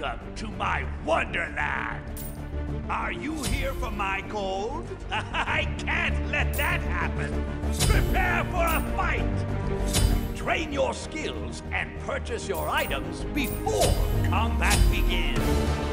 Welcome to my wonderland. Are you here for my gold? I can't let that happen. Prepare for a fight. Train your skills and purchase your items before combat begins.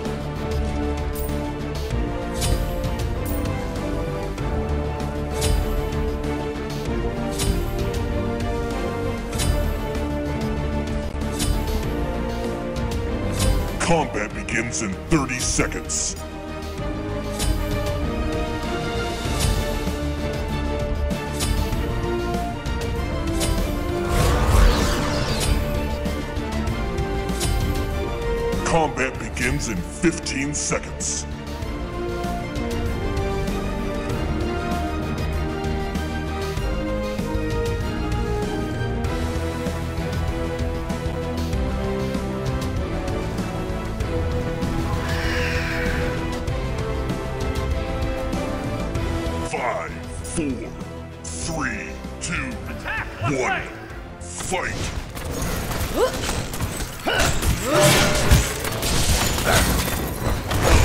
Combat begins in 30 seconds. Combat begins in 15 seconds.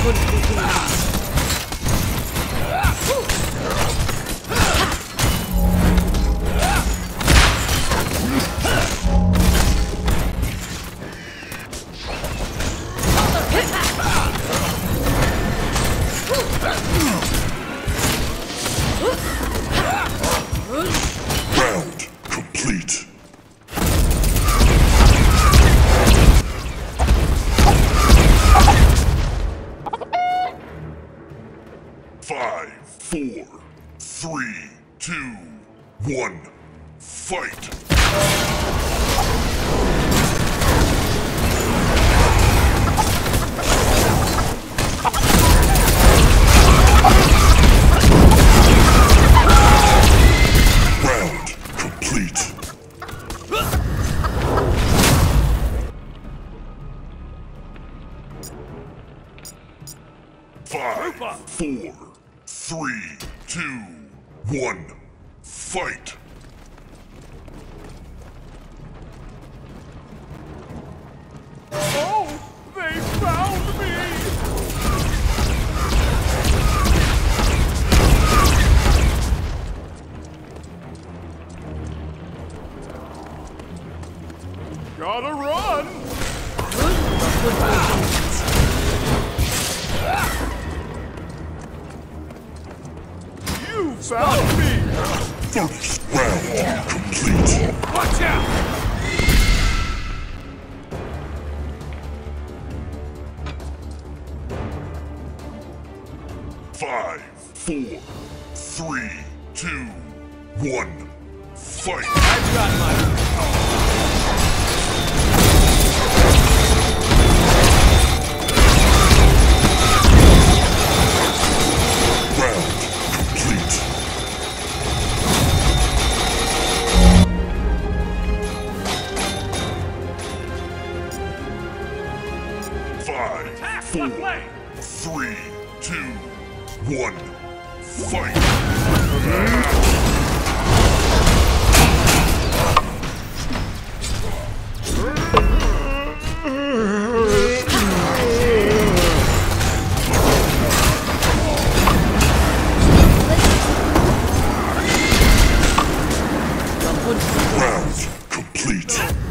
Round four, three, two, one. Fight! Five, four, three, two, one. Fight! I've got my... Round complete. Five, four, Three, two, one, fight! Round complete.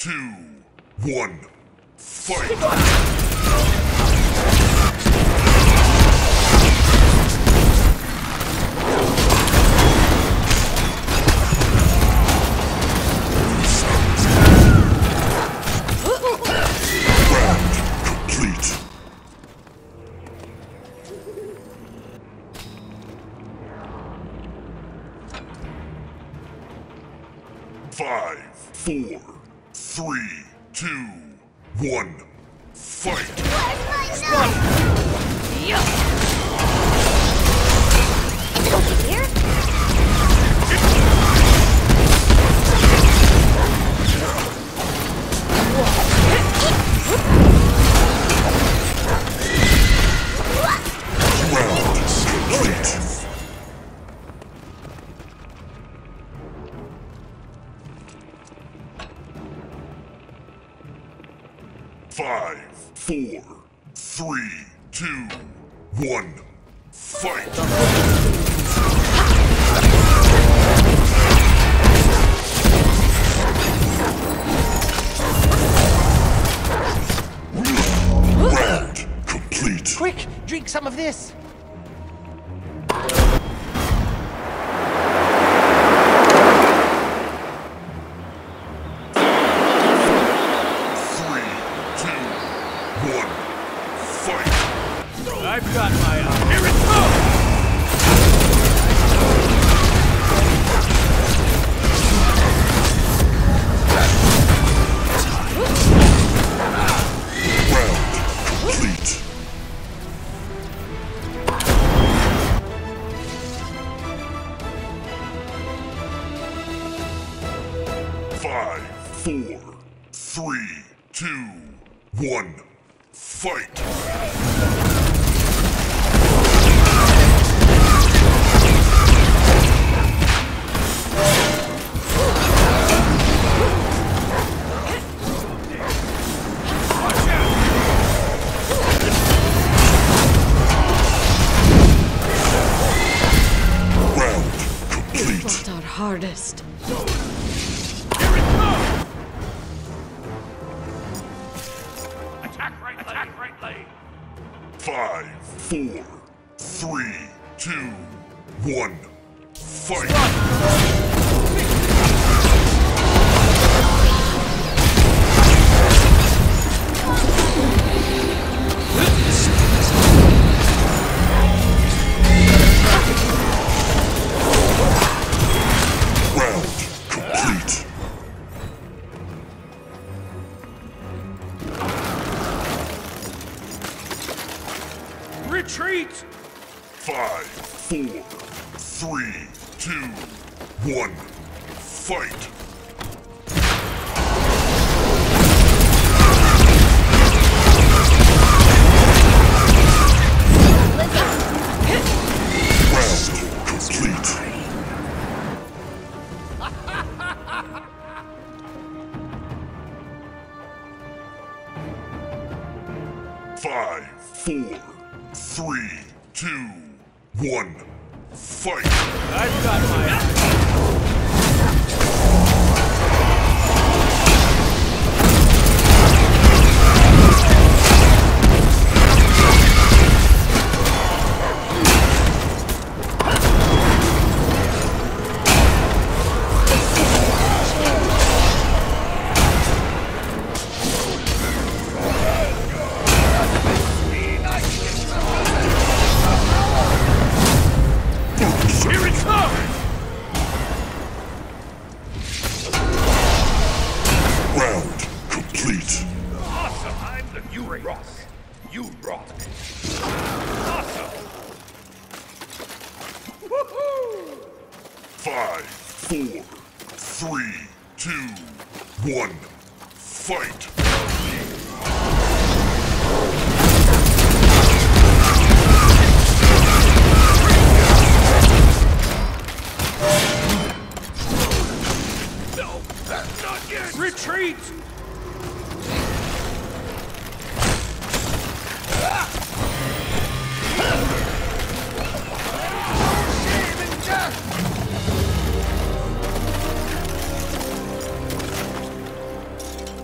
two, one, fight! Five, four, three, two, one, fight! Here? Round complete. Four, three, two, one, fight! Quick, drink some of this. Three, two, one, fight! Stop. retreat! Three, two, one, fight! Round complete. Five, four, three, two, one, fight! I've got my. Five, four, three, two, one, fight!